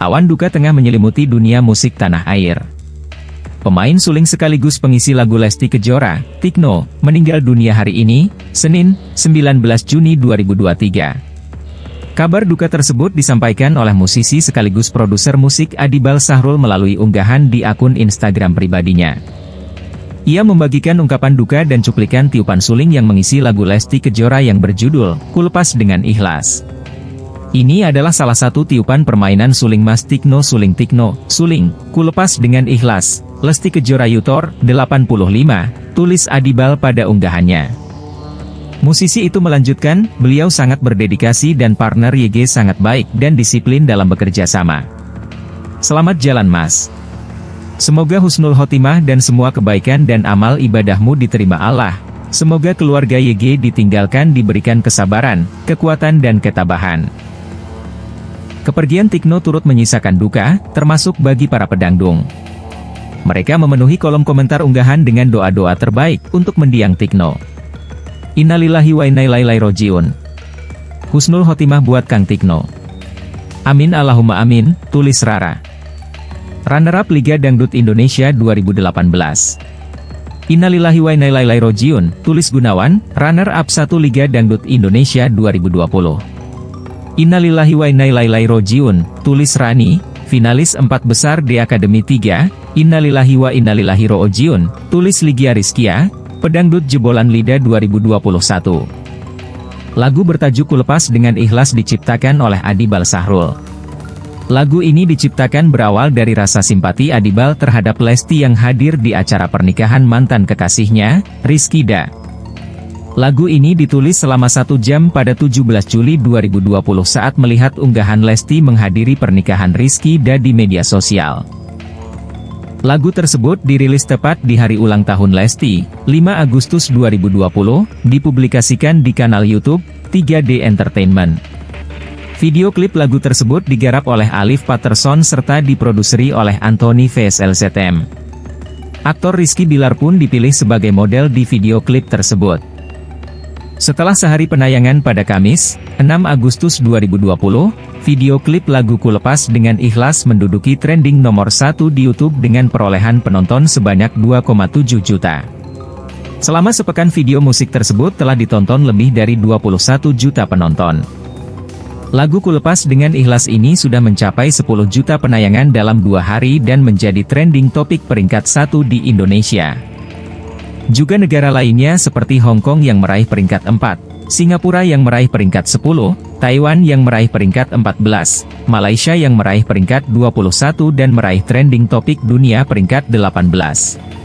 Awan duka tengah menyelimuti dunia musik tanah air. Pemain suling sekaligus pengisi lagu Lesti Kejora, Tikno, meninggal dunia hari ini, Senin, 19 Juni 2023. Kabar duka tersebut disampaikan oleh musisi sekaligus produser musik Adibal Sahrul melalui unggahan di akun Instagram pribadinya. Ia membagikan ungkapan duka dan cuplikan tiupan suling yang mengisi lagu Lesti Kejora yang berjudul, Kulepas Dengan Ikhlas. Ini adalah salah satu tiupan permainan suling Mas Tikno Suling Tikno, Suling, Kulepas dengan Ikhlas, Lesti Kejora Yutor, 85, tulis Adibal pada unggahannya. Musisi itu melanjutkan, beliau sangat berdedikasi dan partner YG sangat baik dan disiplin dalam bekerja sama. Selamat jalan mas. Semoga husnul khotimah dan semua kebaikan dan amal ibadahmu diterima Allah. Semoga keluarga YG ditinggalkan diberikan kesabaran, kekuatan dan ketabahan. Kepergian Tikno turut menyisakan duka, termasuk bagi para pedangdung. Mereka memenuhi kolom komentar unggahan dengan doa-doa terbaik untuk mendiang Tikno. Innalillahi wa inna ilaihi rojiun. Husnul khotimah buat Kang Tikno. Amin Allahumma amin, tulis Rara. Runner-up Liga Dangdut Indonesia 2018. Innalillahi wa inna ilaihi rojiun, tulis Gunawan, runner-up 1 Liga Dangdut Indonesia 2020. Innalillahi wa inna ilaihi rojiun, tulis Rani, finalis 4 besar di Akademi 3, Innalillahi wa innalillahi rojiun, tulis Ligia Rizkia, Pedangdut Jebolan Lida 2021. Lagu bertajuk Kulepas dengan ikhlas diciptakan oleh Adibal Sahrul. Lagu ini diciptakan berawal dari rasa simpati Adibal terhadap Lesti yang hadir di acara pernikahan mantan kekasihnya, Rizkida. Lagu ini ditulis selama satu jam pada 17 Juli 2020 saat melihat unggahan Lesti menghadiri pernikahan Rizky Da di media sosial. Lagu tersebut dirilis tepat di hari ulang tahun Lesti, 5 Agustus 2020, dipublikasikan di kanal YouTube, 3D Entertainment. Video klip lagu tersebut digarap oleh Alif Patterson serta diproduseri oleh Anthony VSLZM. Aktor Rizky Bilar pun dipilih sebagai model di video klip tersebut. Setelah sehari penayangan pada Kamis, 6 Agustus 2020, video klip lagu Kulepas dengan ikhlas menduduki trending nomor 1 di YouTube dengan perolehan penonton sebanyak 2,7 juta. Selama sepekan video musik tersebut telah ditonton lebih dari 21 juta penonton. Lagu Kulepas dengan ikhlas ini sudah mencapai 10 juta penayangan dalam dua hari dan menjadi trending topik peringkat satu di Indonesia. Juga negara lainnya seperti Hong Kong yang meraih peringkat 4, Singapura yang meraih peringkat 10, Taiwan yang meraih peringkat 14, Malaysia yang meraih peringkat 21 dan meraih trending topik dunia peringkat 18.